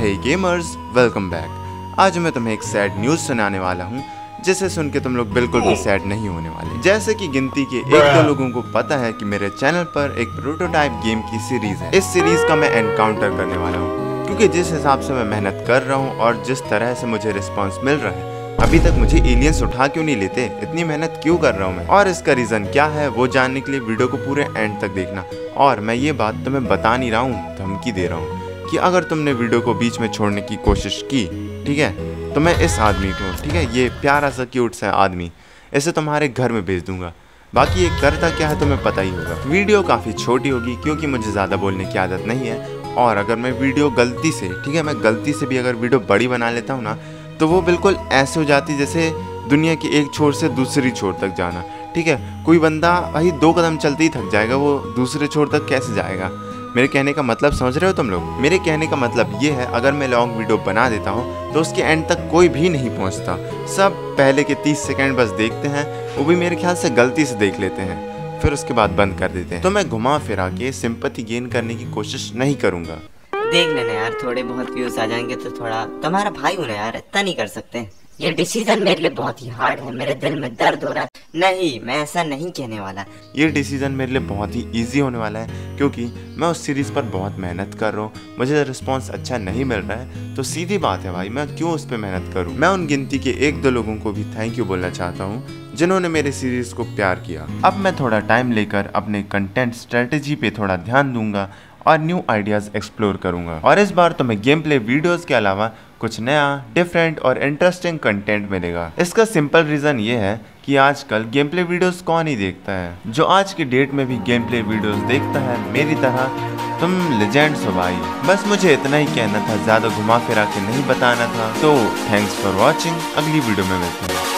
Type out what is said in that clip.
हे gamers welcome back आज मैं तुम्हें एक सैड न्यूज़ सुनाने वाला हूँ जिसे सुन के तुम लोग बिल्कुल भी सैड नहीं होने वाले। जैसे कि गिनती के एक दो लोगों को पता है कि मेरे चैनल पर एक प्रोटोटाइप गेम की सीरीज़ है। इस सीरीज़ का मैं एनकाउंटर करने वाला हूँ क्योंकि जिस हिसाब से मैं मेहनत कर रहा हूँ और जिस तरह से मुझे रिस्पॉन्स मिल रहा है अभी तक मुझे एलियंस उठा क्यों नहीं लेते? इतनी मेहनत क्यों कर रहा हूँ मैं? और इसका रीज़न क्या है वो जानने के लिए वीडियो को पूरे एंड तक देखना। और मैं ये बात तुम्हें बता नहीं रहा हूँ धमकी दे रहा हूँ। कि अगर तुमने वीडियो को बीच में छोड़ने की कोशिश की, ठीक है तो मैं इस आदमी को, ठीक है, ये प्यारा सा क्यूट सा आदमी, इसे तुम्हारे घर में भेज दूँगा। बाकी ये करता क्या है तुम्हें पता ही होगा। वीडियो काफ़ी छोटी होगी, क्योंकि मुझे ज़्यादा बोलने की आदत नहीं है। और अगर मैं वीडियो गलती से, ठीक है, मैं गलती से भी अगर वीडियो बड़ी बना लेता हूँ ना तो वो बिल्कुल ऐसे हो जाती जैसे दुनिया के एक छोर से दूसरी छोर तक जाना, ठीक है। कोई बंदा, भाई, दो कदम चलते ही थक जाएगा, वो दूसरे छोर तक कैसे जाएगा? मेरे कहने का मतलब समझ रहे हो तुम लोग? मेरे कहने का मतलब ये है, अगर मैं लॉन्ग वीडियो बना देता हूँ तो उसके एंड तक कोई भी नहीं पहुँचता। सब पहले के तीस सेकेंड बस देखते हैं, वो भी मेरे ख्याल से गलती से देख लेते हैं। फिर उसके बाद बंद कर देते हैं। तो मैं घुमा फिरा के सिंपति गेन करने की कोशिश नहीं करूँगा। देख लेना यार, थोड़े बहुत व्यूज़ आ जाएँगे तो थोड़ा तुम्हारा भाई हूँ ना यार, इतना नहीं कर सकते। ये डिसीज़न मेरे लिए बहुत ही हार्ड है मेरे दिल में दर्द हो रहा है। नहीं मैं ऐसा नहीं कहने वाला। ये डिसीज़न मेरे लिए बहुत ही इजी होने वाला है क्योंकि मैं उस सीरीज़ पर बहुत मेहनत कर रहा हूँ। मुझे रिस्पॉन्स अच्छा नहीं मिल रहा है तो सीधी बात है भाई मैं क्यों उस पर मेहनत करूँ? मैं उन गिनती के एक दो लोगों को भी थैंक यू बोलना चाहता हूँ जिन्होंने मेरे सीरीज़ को प्यार किया। अब मैं थोड़ा टाइम लेकर अपने कंटेंट स्ट्रेटेजी पे थोड़ा ध्यान दूँगा और न्यू आइडियाज़ एक्सप्लोर करूँगा। और इस बार तुम्हें गेम प्ले वीडियोज़ के अलावा कुछ नया डिफरेंट और इंटरेस्टिंग कंटेंट मिलेगा। इसका सिंपल रीज़न ये है कि आजकल गेम प्ले वीडियोज़ कौन ही देखता है। जो आज की डेट में भी गेम प्ले वीडियोज़ देखता है, मेरी तरह, तुम लेजेंड्स हो भाई। बस मुझे इतना ही कहना था, ज़्यादा घुमा फिरा के नहीं बताना था। तो थैंक्स फॉर वॉचिंग अगली वीडियो में मिलते हैं।